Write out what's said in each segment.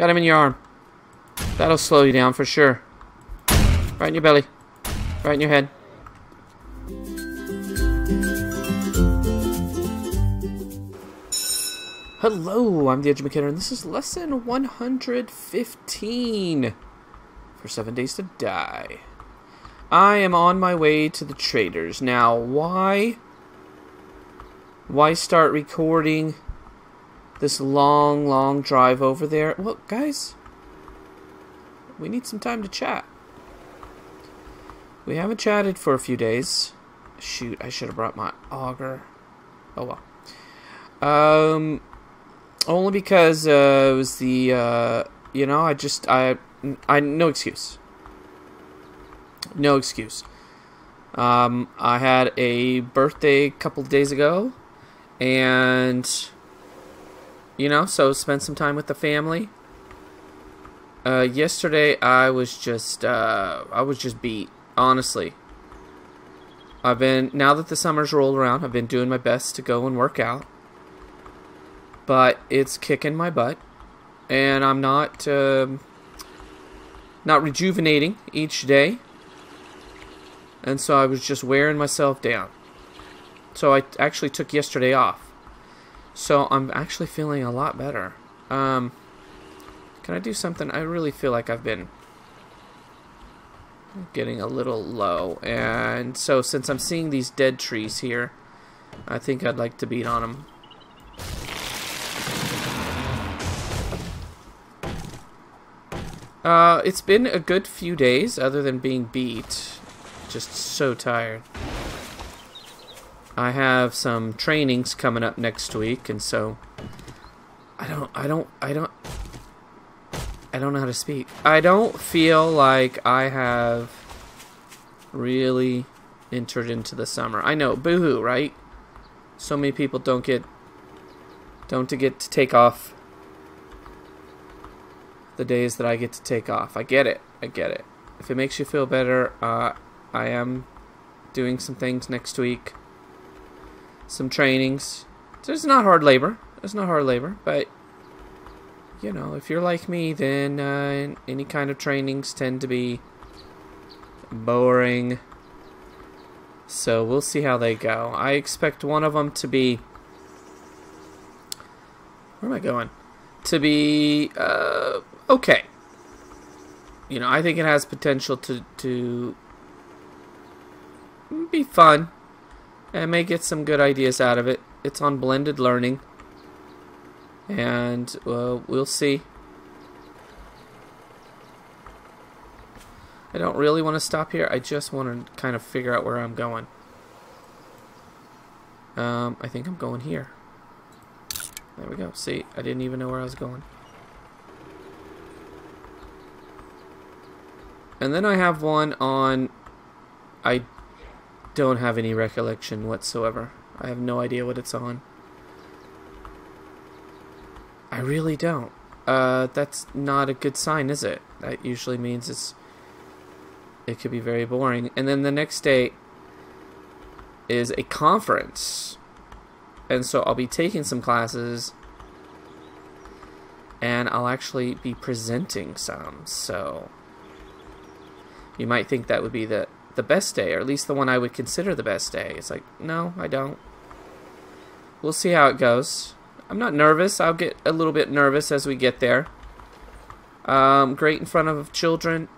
Got him in your arm. That'll slow you down for sure. Right in your belly. Right in your head. Hello, I'm the Edge and this is lesson 115 for Seven Days to Die. I am on my way to the traders. Now, why? Why start recording this long, long drive over there? Well, guys, we need some time to chat. We haven't chatted for a few days. Shoot, I should have brought my auger. Oh well. Um, only because uh, it was the uh, you know I just I I no excuse. No excuse. Um, I had a birthday a couple days ago, and you know, so spent some time with the family. Uh, yesterday I was just uh, I was just beat, honestly. I've been now that the summer's rolled around, I've been doing my best to go and work out but it's kicking my butt, and I'm not um, not rejuvenating each day, and so I was just wearing myself down. So I actually took yesterday off. So I'm actually feeling a lot better. Um, can I do something? I really feel like I've been getting a little low, and so since I'm seeing these dead trees here, I think I'd like to beat on them. Uh, it's been a good few days, other than being beat. Just so tired. I have some trainings coming up next week, and so I don't, I don't, I don't, I don't know how to speak. I don't feel like I have really entered into the summer. I know, boohoo, right? So many people don't get, don't get to take off the days that I get to take off. I get it. I get it. If it makes you feel better, uh, I am doing some things next week. Some trainings. So it's not hard labor. It's not hard labor, but you know, if you're like me, then uh, any kind of trainings tend to be boring. So we'll see how they go. I expect one of them to be. Where am I going? To be uh, okay. You know, I think it has potential to to be fun and may get some good ideas out of it. It's on blended learning, and uh, we'll see. I don't really want to stop here. I just want to kind of figure out where I'm going. Um, I think I'm going here. There we go. See, I didn't even know where I was going. And then I have one on... I don't have any recollection whatsoever. I have no idea what it's on. I really don't. Uh, that's not a good sign, is it? That usually means it's... It could be very boring. And then the next day is a conference. And so I'll be taking some classes and I'll actually be presenting some. So you might think that would be the the best day, or at least the one I would consider the best day. It's like, no, I don't. We'll see how it goes. I'm not nervous. I'll get a little bit nervous as we get there. Um, great in front of children.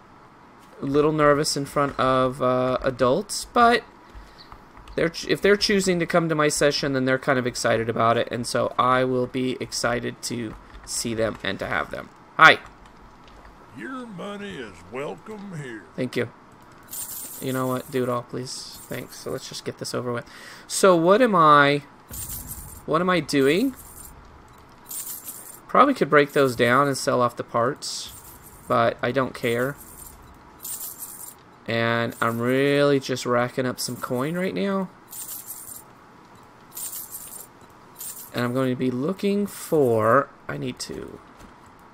A little nervous in front of uh, adults, but they're if they're choosing to come to my session, then they're kind of excited about it, and so I will be excited to see them and to have them. Hi. Your money is welcome here. Thank you. You know what? Do it all, please. Thanks. So let's just get this over with. So what am I... What am I doing? Probably could break those down and sell off the parts. But I don't care. And I'm really just racking up some coin right now. And I'm going to be looking for... I need to...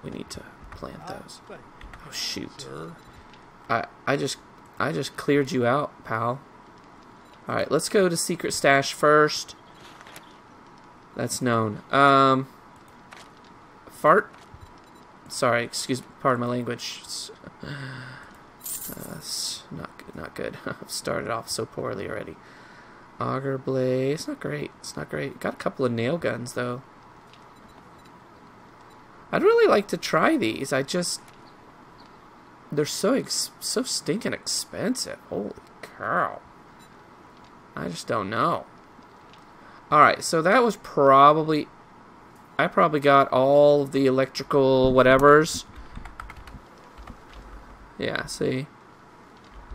We need to plant those. Oh shoot. I I just I just cleared you out, pal. Alright, let's go to Secret Stash first. That's known. Um Fart Sorry, excuse, pardon my language. It's, uh, not good. Not good. I've started off so poorly already. Auger blade. It's not great. It's not great. Got a couple of nail guns though. I'd really like to try these. I just they're so ex so stinking expensive. Holy cow. I just don't know. Alright, so that was probably... I probably got all the electrical whatevers. Yeah, see?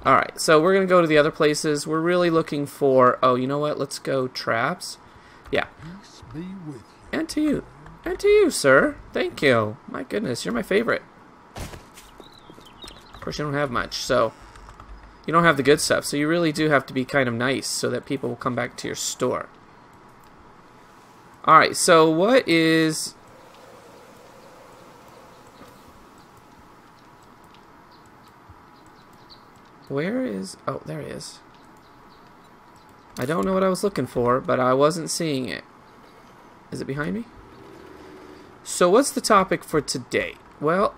Alright, so we're going to go to the other places. We're really looking for... Oh, you know what? Let's go traps. Yeah. Peace be with you. And to you. And to you, sir. Thank you. My goodness, you're my favorite. Of course, you don't have much, so... You don't have the good stuff, so you really do have to be kind of nice so that people will come back to your store. Alright, so what is... Where is... Oh, there he is. I don't know what I was looking for, but I wasn't seeing it. Is it behind me? So what's the topic for today? Well,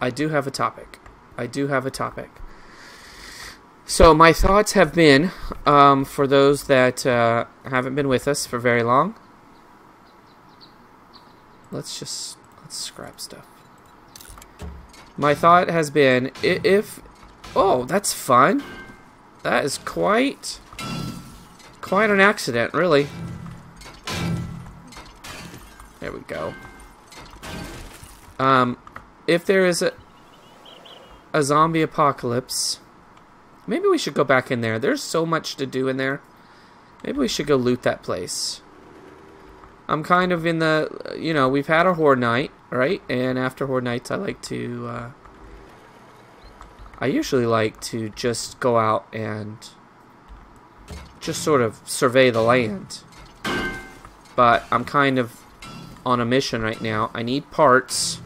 I do have a topic. I do have a topic. So my thoughts have been, um, for those that uh, haven't been with us for very long. Let's just let's scrap stuff. My thought has been if, oh, that's fun. That is quite, quite an accident, really. There we go. Um, if there is a a zombie apocalypse, maybe we should go back in there. There's so much to do in there. Maybe we should go loot that place. I'm kind of in the, you know, we've had a horde night, right? And after horde nights, I like to, uh, I usually like to just go out and just sort of survey the land. But I'm kind of on a mission right now. I need parts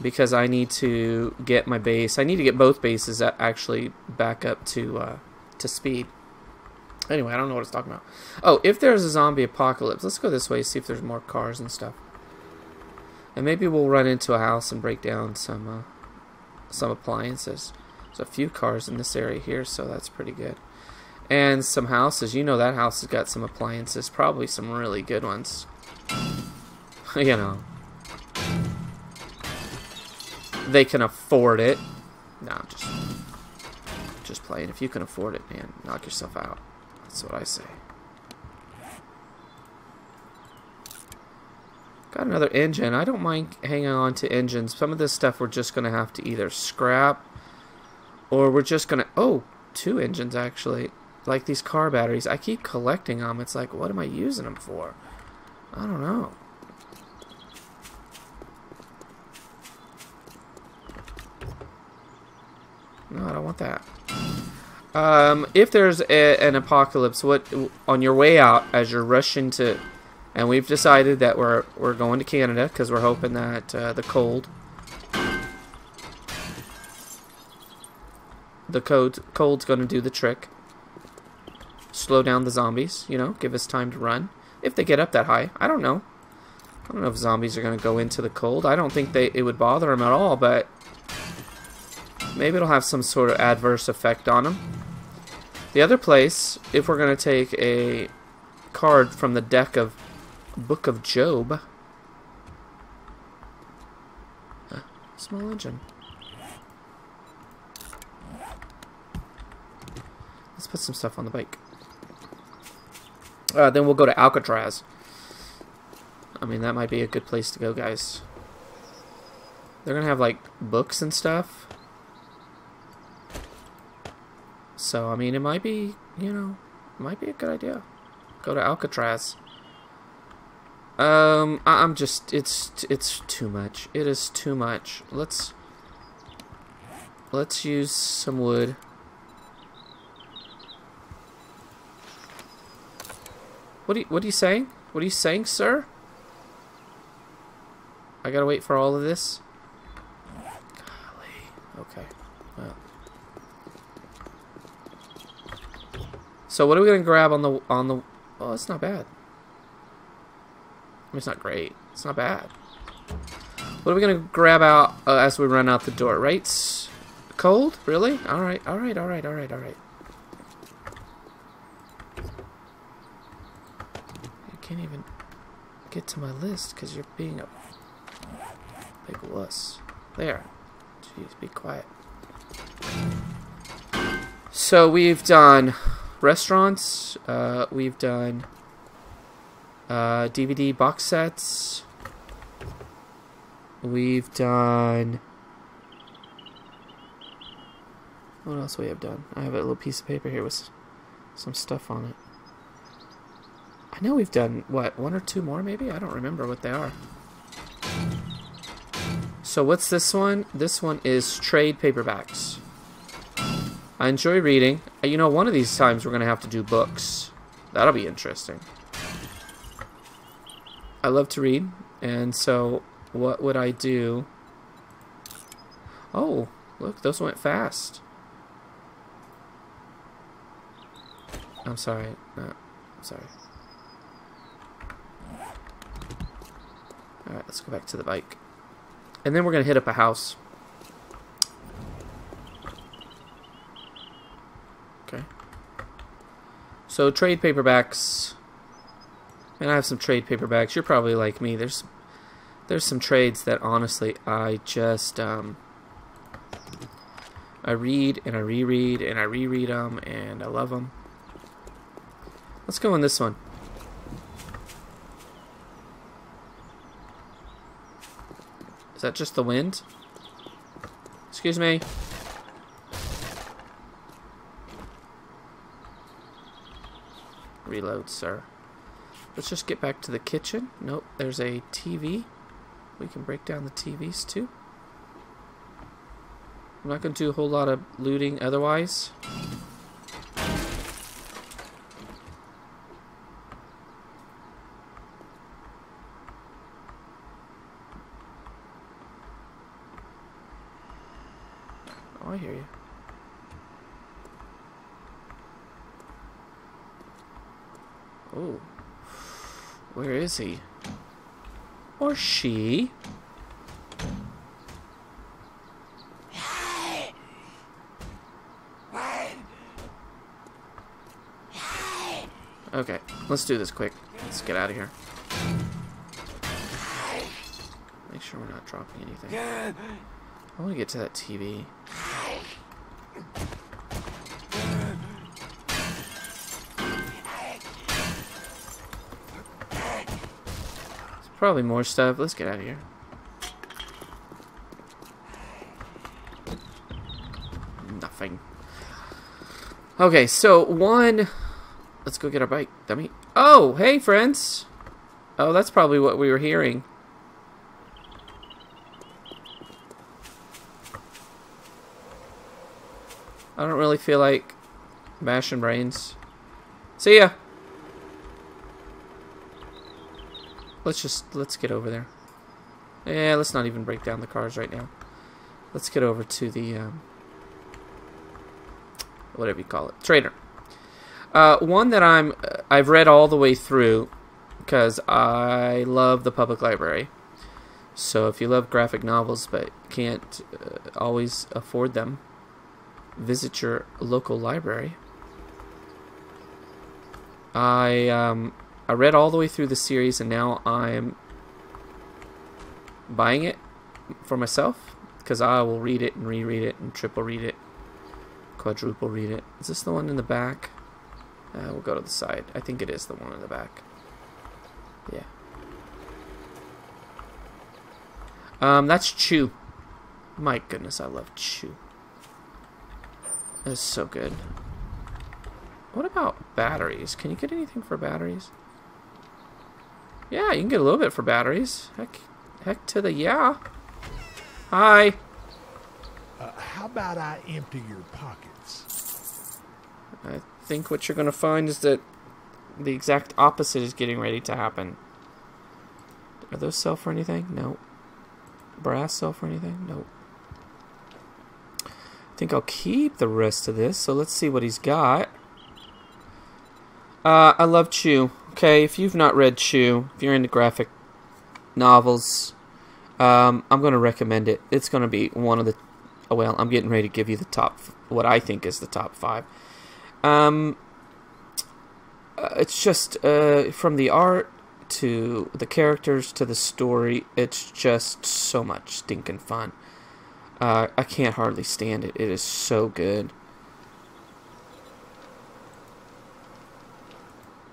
because I need to get my base. I need to get both bases actually back up to uh, to speed. Anyway, I don't know what it's talking about. Oh, if there's a zombie apocalypse, let's go this way, see if there's more cars and stuff. And maybe we'll run into a house and break down some uh, some appliances. There's a few cars in this area here, so that's pretty good. And some houses. You know that house has got some appliances, probably some really good ones. you know. They can afford it. No, just just playing. If you can afford it, man, knock yourself out. That's what I say. Got another engine. I don't mind hanging on to engines. Some of this stuff we're just going to have to either scrap or we're just going to... Oh, two engines actually. Like these car batteries. I keep collecting them. It's like, what am I using them for? I don't know. No, I don't want that. Um, if there's a, an apocalypse, what on your way out as you're rushing to, and we've decided that we're we're going to Canada because we're hoping that uh, the cold, the cold cold's going to do the trick. Slow down the zombies, you know, give us time to run if they get up that high. I don't know. I don't know if zombies are going to go into the cold. I don't think they it would bother them at all, but maybe it'll have some sort of adverse effect on them. The other place, if we're going to take a card from the deck of Book of Job. Small engine. Let's put some stuff on the bike. Uh, then we'll go to Alcatraz. I mean, that might be a good place to go, guys. They're going to have, like, books and stuff. So, I mean, it might be, you know, might be a good idea. Go to Alcatraz. Um, I I'm just, it's, it's too much. It is too much. Let's, let's use some wood. What are you, what are you saying? What are you saying, sir? I gotta wait for all of this? Golly. Okay. Well. So what are we gonna grab on the on the? Oh, it's not bad. I mean, it's not great. It's not bad. What are we gonna grab out uh, as we run out the door? Right? Cold? Really? All right. All right. All right. All right. All right. I can't even get to my list because you're being a big wuss. There. Jeez, be quiet. So we've done restaurants. Uh, we've done uh, DVD box sets. We've done. What else we have done? I have a little piece of paper here with some stuff on it. I know we've done what one or two more, maybe. I don't remember what they are. So what's this one? This one is trade paperbacks. I enjoy reading. Uh, You know, one of these times we're gonna have to do books. That'll be interesting. I love to read, and so what would I do? Oh, look, those went fast. I'm sorry. No, I'm sorry. Alright, let's go back to the bike. And then we're going to hit up a house. Okay. So, trade paperbacks. And I have some trade paperbacks. You're probably like me. There's there's some trades that honestly I just um I read and I reread and I reread them and I love them. Let's go in this one. Is that just the wind? Excuse me. Reload, sir. Let's just get back to the kitchen. Nope, there's a TV. We can break down the TVs too. I'm not going to do a whole lot of looting otherwise. Oh, I hear you. Oh. Where is he? Or she? Okay, let's do this quick. Let's get out of here. Make sure we're not dropping anything. I want to get to that TV. Probably more stuff. Let's get out of here. Nothing. Okay, so one. Let's go get our bike, dummy. Oh, hey, friends. Oh, that's probably what we were hearing. I don't really feel like mashing brains. See ya. Let's just let's get over there. Yeah, let's not even break down the cars right now. Let's get over to the um, whatever you call it, trader. Uh, one that I'm I've read all the way through because I love the public library. So if you love graphic novels but can't uh, always afford them, visit your local library. I um, I read all the way through the series and now I'm buying it for myself because I will read it and reread it and triple read it, quadruple read it. Is this the one in the back? Uh, we'll go to the side. I think it is the one in the back. Yeah. Um, that's Chew. My goodness, I love Chew. That's so good. What about batteries? Can you get anything for batteries? Yeah, you can get a little bit for batteries. Heck, heck to the yeah. Hi. Uh, how about I empty your pockets? I think what you're going to find is that the exact opposite is getting ready to happen. Are those sell for anything? No. Brass sell for anything? Nope. I think I'll keep the rest of this. So let's see what he's got. Uh, I love Chew. Okay, if you've not read Chew, if you're into graphic novels, Um, I'm going to recommend it. It's going to be one of the. Oh, well, I'm getting ready to give you the top. What I think is the top five. Um, uh, it's just uh, from the art to the characters to the story. It's just so much stinking fun. Uh, I can't hardly stand it. It is so good.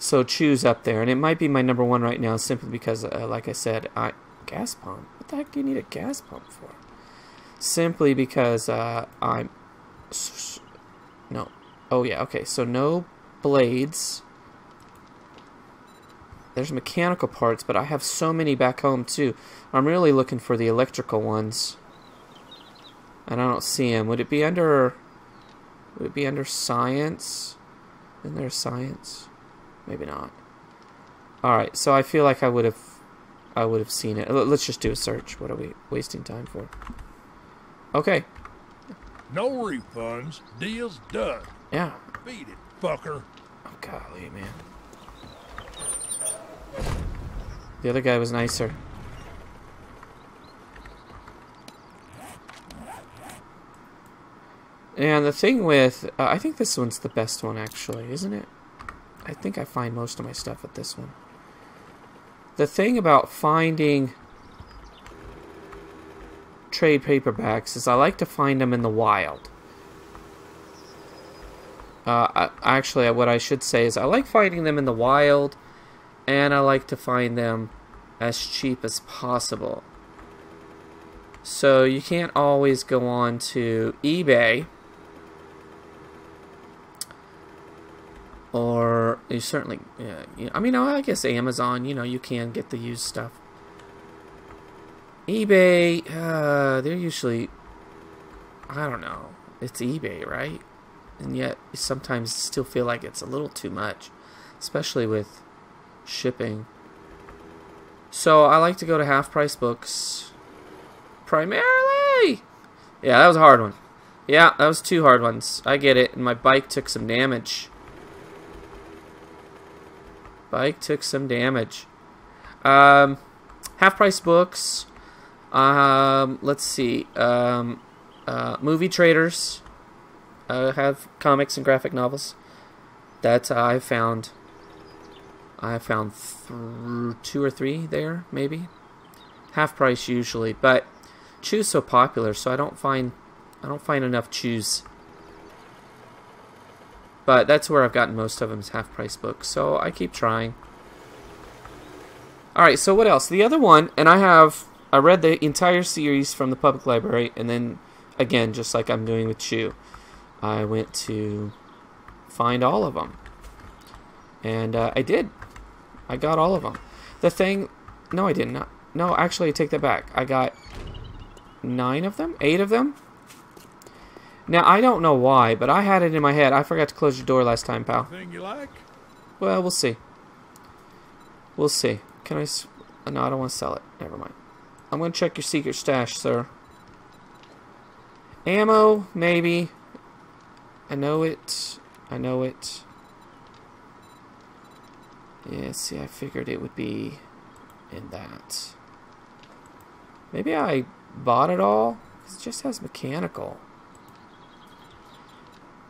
So Chew's up there, and it might be my number one right now, simply because, uh, like I said, I gas pump. What the heck do you need a gas pump for? Simply because uh, I'm no. Oh yeah. Okay. So no blades. There's mechanical parts, but I have so many back home too. I'm really looking for the electrical ones, and I don't see them. Would it be under? Would it be under science? Isn't there science? Maybe not. Alright, so I feel like I would have I would have seen it. Let's just do a search. What are we wasting time for? Okay. No refunds. Deal's done. Yeah. Beat it, fucker. Oh, golly, man. The other guy was nicer. And the thing with... Uh, I think this one's the best one, actually, isn't it? I think I find most of my stuff at this one. The thing about finding trade paperbacks is I like to find them in the wild. Uh, I, actually, what I should say is I like finding them in the wild, and I like to find them as cheap as possible. So you can't always go on to eBay certainly I mean I guess Amazon you know you can get the used stuff. eBay uh, they're usually I don't know it's eBay right? And yet sometimes still feel like it's a little too much especially with shipping. So I like to go to half price books. Primarily! Yeah that was a hard one. Yeah that was two hard ones. I get it and my bike took some damage Bike took some damage. Um, half price books. Um, let's see. Um, uh, movie traders uh, have comics and graphic novels. That I found. I found two or three there, maybe. Half price usually, but Chew's so popular, so I don't find I don't find enough Chews but that's where I've gotten most of them is half-price books, so I keep trying. Alright, so what else? The other one, and I have, I read the entire series from the public library, and then, again, just like I'm doing with Chew, I went to find all of them. And uh, I did. I got all of them. The thing, no I didn't. No, actually I take that back. I got nine of them? Eight of them? Now, I don't know why, but I had it in my head. I forgot to close your door last time, pal. Thing you like? Well, we'll see. We'll see. Can I... Uh, no, I don't want to sell it. Never mind. I'm going to check your secret stash, sir. Ammo, maybe. I know it. I know it. Yeah, see, I figured it would be in that. Maybe I bought it all? It just has mechanical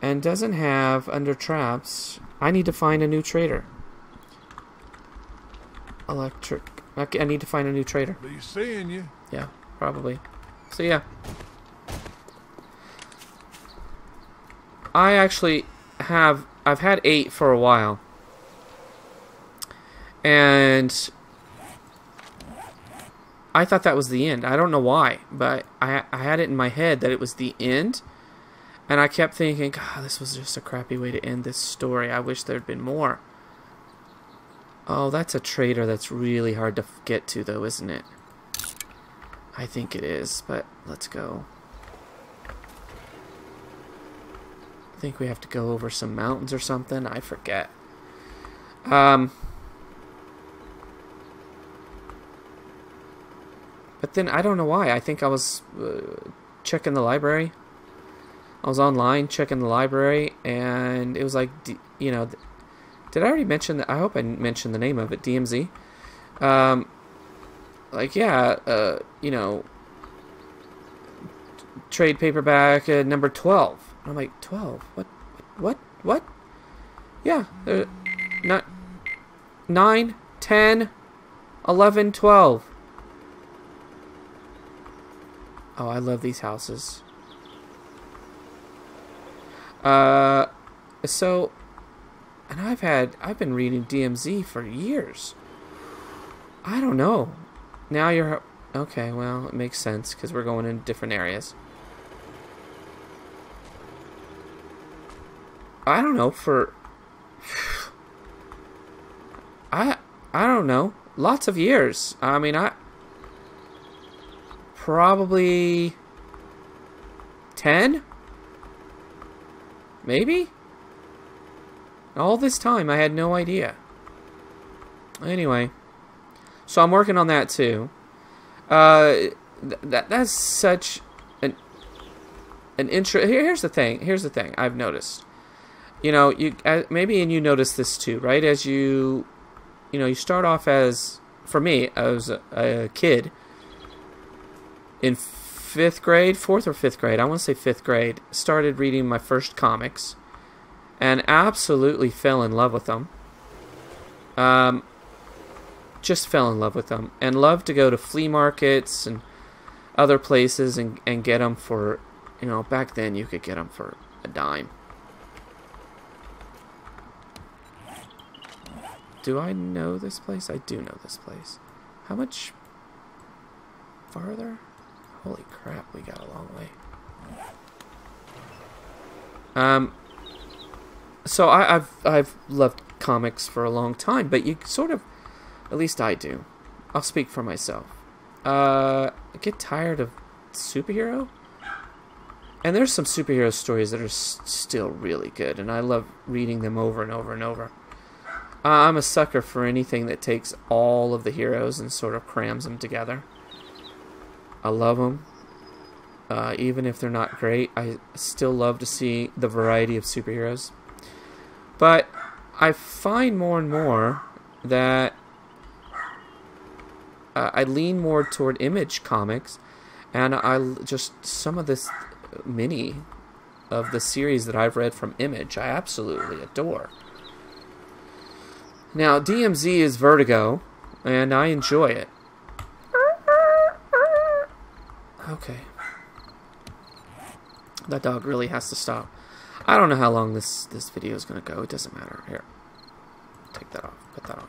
and doesn't have under traps. I need to find a new trader. Electric. I need to find a new trader. Be seeing you. Yeah, probably. So yeah. I actually have I've had eight for a while. And I thought that was the end. I don't know why, but I I had it in my head that it was the end and I kept thinking, God, this was just a crappy way to end this story. I wish there'd been more. Oh, that's a trader that's really hard to get to, though, isn't it? I think it is, but let's go. I think we have to go over some mountains or something. I forget. Um, but then I don't know why. I think I was uh, checking the library I was online checking the library, and it was like, you know, did I already mention that? I hope I mentioned the name of it, DMZ. Um, like yeah, uh, you know, trade paperback uh, number 12. I'm like, 12? What? What? What? Yeah, uh, not 9, 10, 11, 12. Oh, I love these houses. Uh, so, and I've had, I've been reading DMZ for years. I don't know. Now you're, okay, well, it makes sense because we're going in different areas. I don't know, for, I, I don't know, lots of years. I mean, I, probably 10? Maybe? All this time, I had no idea. Anyway, so I'm working on that too. Uh, th that that's such an an intro. Here, here's the thing. Here's the thing. I've noticed. You know, you uh, maybe and you notice this too, right? As you, you know, you start off as for me as a, a kid in fifth grade, fourth or fifth grade, I want to say fifth grade, started reading my first comics and absolutely fell in love with them. Um, just fell in love with them and loved to go to flea markets and other places and, and get them for, you know, back then you could get them for a dime. Do I know this place? I do know this place. How much farther? Holy crap, we got a long way. Um, so I, have I've loved comics for a long time, but you sort of, at least I do. I'll speak for myself. Uh, I get tired of superhero, and there's some superhero stories that are still really good, and I love reading them over and over and over. I'm a sucker for anything that takes all of the heroes and sort of crams them together. I love them. Uh, even if they're not great, I still love to see the variety of superheroes. But I find more and more that uh, I lean more toward Image Comics, and I just some of this mini of the series that I've read from Image, I absolutely adore. Now, DMZ is Vertigo, and I enjoy it. Okay. That dog really has to stop. I don't know how long this, this video is going to go. It doesn't matter. Here. Take that off. Put that on.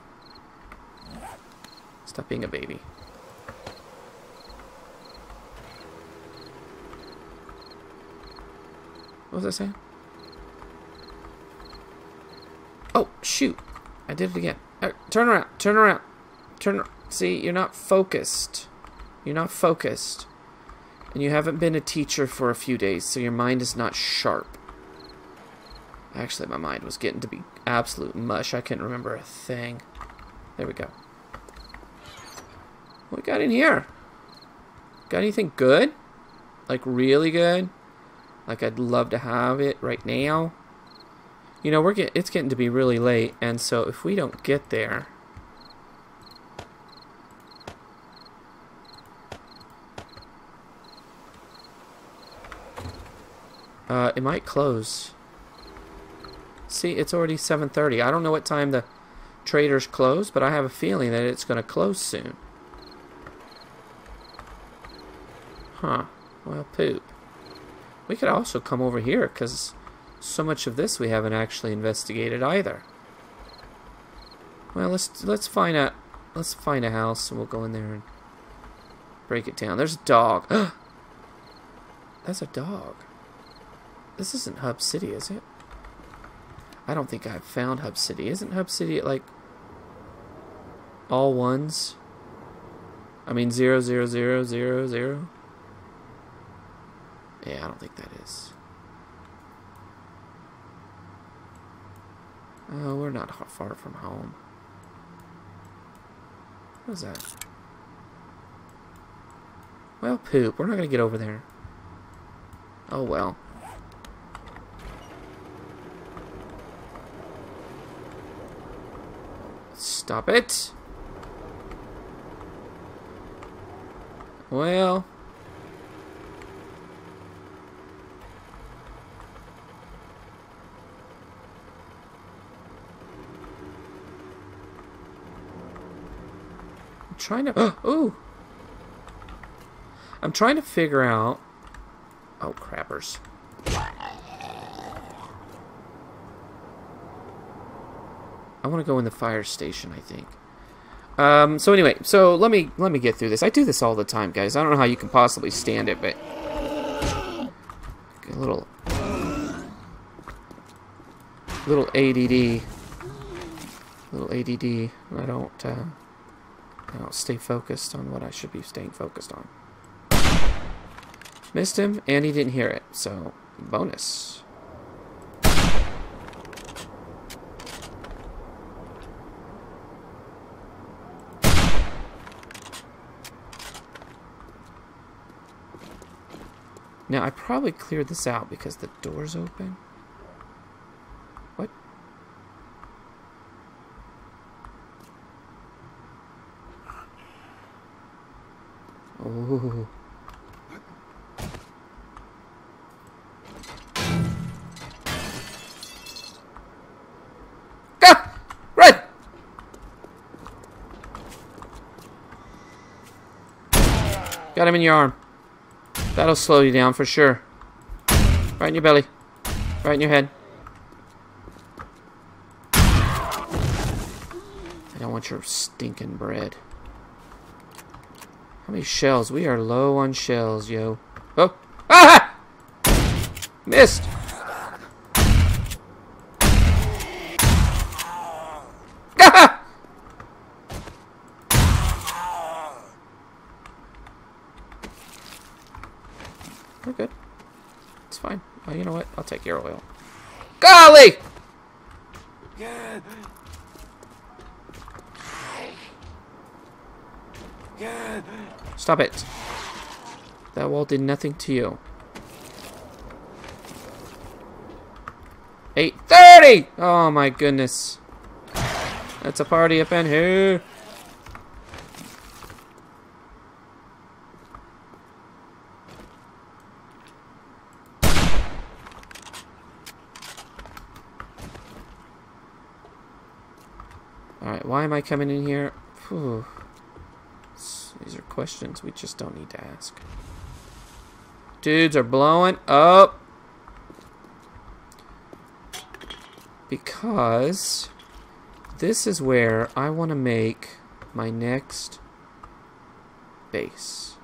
Stop being a baby. What was I saying? Oh, shoot. I did it again. Right, turn around. Turn around. Turn. See, you're not focused. You're not focused. And you haven't been a teacher for a few days, so your mind is not sharp. Actually, my mind was getting to be absolute mush. I couldn't remember a thing. There we go. What we got in here? Got anything good? Like, really good? Like, I'd love to have it right now. You know, we're get it's getting to be really late, and so if we don't get there... Uh, it might close. See, it's already 7.30. I don't know what time the traders close, but I have a feeling that it's going to close soon. Huh. Well, poop. We could also come over here, because so much of this we haven't actually investigated either. Well, let's let's find a let's find a house and we'll go in there and break it down. There's a dog. That's a dog. This isn't Hub City, is it? I don't think I've found Hub City. Isn't Hub City like all ones? I mean zero zero zero zero zero. Yeah, I don't think that is. Oh, we're not far from home. What is that? Well, poop. We're not to get over there. Oh, well. Stop it. Well. I'm trying to. Ooh! I'm trying to figure out. Oh, crappers. I want to go in the fire station, I think. Um, so anyway, so let me let me get through this. I do this all the time, guys. I don't know how you can possibly stand it, but a little little ADD, little ADD. I don't uh, I don't stay focused on what I should be staying focused on. Missed him, and he didn't hear it, so bonus. Now, I probably cleared this out because the door's open. What? Oh. Got him in your arm. That'll slow you down for sure. Right in your belly. Right in your head. I don't want your stinking bread. How many shells? We are low on shells, yo. Oh! Ah! Missed! Ah! We're good. It's fine. Oh, you know your oil. Golly! Stop it. That wall did nothing to you. 8.30! Oh my goodness. That's a party up in here. Alright, why am I coming in here? Whew. These are questions we just don't need to ask. Dudes are blowing up. Because this is where I want to make my next base.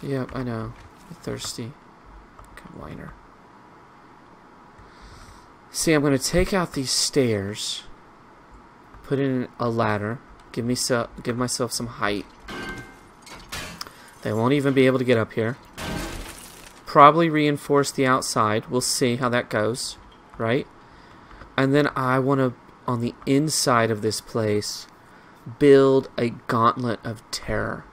Yep, I know. I'm thirsty. Whiner. See, I'm going to take out these stairs, put in a ladder, give me so, give myself some height. They won't even be able to get up here. Probably reinforce the outside. We'll see how that goes, right? And then I want to, on the inside of this place, build a gauntlet of terror.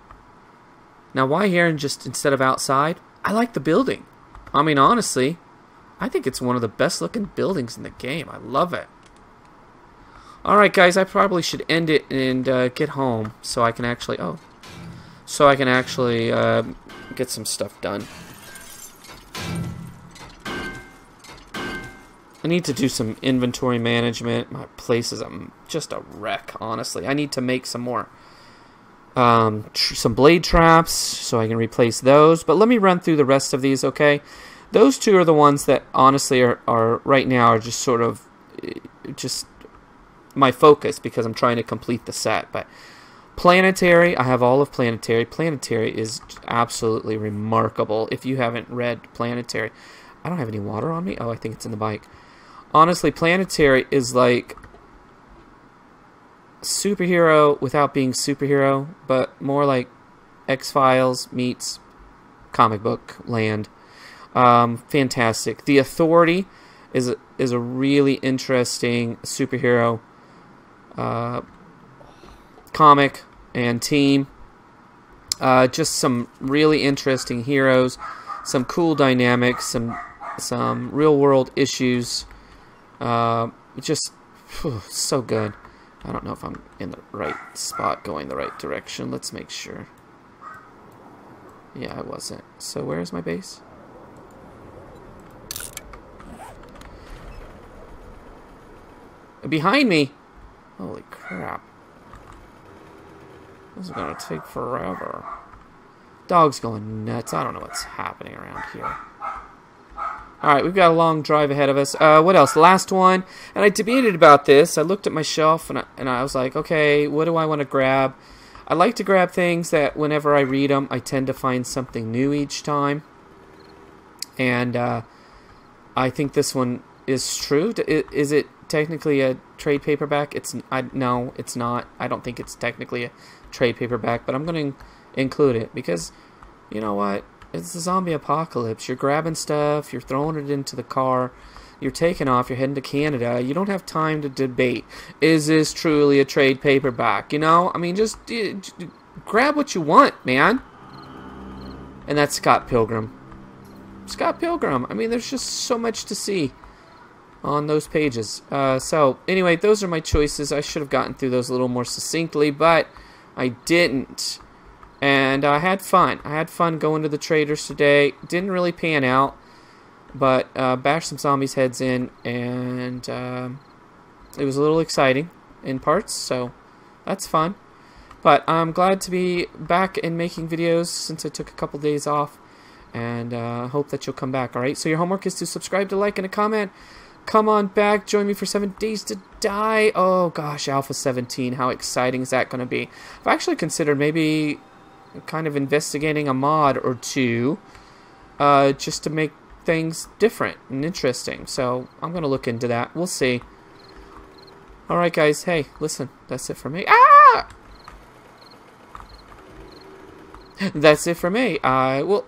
Now, why here and just instead of outside? I like the building. I mean, honestly, I think it's one of the best looking buildings in the game. I love it. Alright, guys, I probably should end it and uh, get home so I can actually... Oh. So I can actually uh, get some stuff done. I need to do some inventory management. My place is um, just a wreck, honestly. I need to make some more um, some blade traps so I can replace those. But let me run through the rest of these, okay? Those two are the ones that honestly are, are right now are just sort of eh, just my focus because I'm trying to complete the set. But Planetary, I have all of Planetary. Planetary is absolutely remarkable. If you haven't read Planetary, I don't have any water on me. Oh, I think it's in the bike. Honestly, Planetary is like superhero without being superhero, but more like X Files meets comic book land. Um, fantastic. The Authority is is a really interesting superhero uh, comic and team. Uh, just some really interesting heroes, some cool dynamics, some some real world issues. Uh, just whew, so good. I don't know if I'm in the right spot, going the right direction. Let's make sure. Yeah, I wasn't. So where is my base? Behind me! Holy crap. This is gonna take forever. Dog's going nuts. I don't know what's happening around here. Alright, we've got a long drive ahead of us. Uh, what else? Last one. And I debated about this. I looked at my shelf and I, and I was like, okay, what do I want to grab? I like to grab things that whenever I read them, I tend to find something new each time. And uh, I think this one is true. Is it technically a trade paperback? It's I no, it's not. I don't think it's technically a trade paperback, but I'm going to include it because you know what? It's the zombie apocalypse. You're grabbing stuff, you're throwing it into the car, you're taking off, you're heading to Canada. You don't have time to debate. Is this truly a trade paperback? You know, I mean, just uh, grab what you want, man. And that's Scott Pilgrim. Scott Pilgrim. I mean, there's just so much to see on those pages. Uh, so, anyway, those are my choices. I should have gotten through those a little more succinctly, but I didn't. And I had fun. I had fun going to the traders today. Didn't really pan out, but uh, bashed some zombies' heads in, and uh, it was a little exciting in parts, so that's fun. But I'm glad to be back and making videos since I took a couple days off, and uh, hope that you'll come back, alright? So your homework is to subscribe, to like, and a comment. Come on back, join me for seven days to die. Oh gosh, Alpha 17, how exciting is that going to be? I've actually considered maybe kind of investigating a mod or two uh, just to make things different and interesting. So I'm going to look into that. We'll see. Alright guys, hey, listen, that's it for me. Ah! That's it for me. I will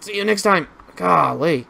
see you next time. Golly.